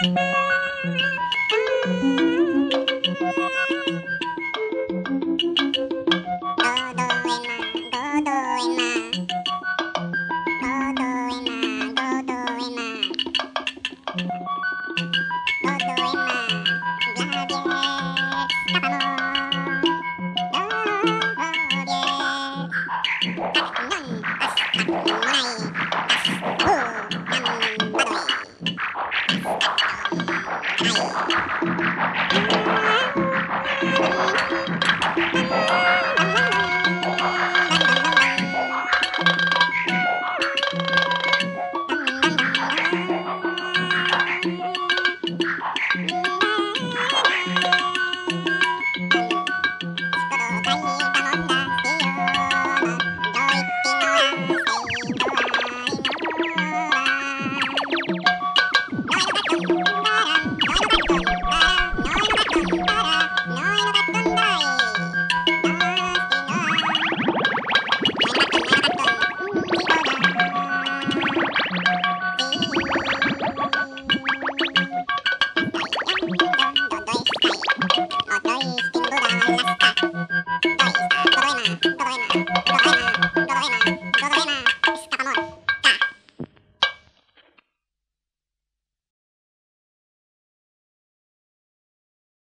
ない。Thank you. Thank you.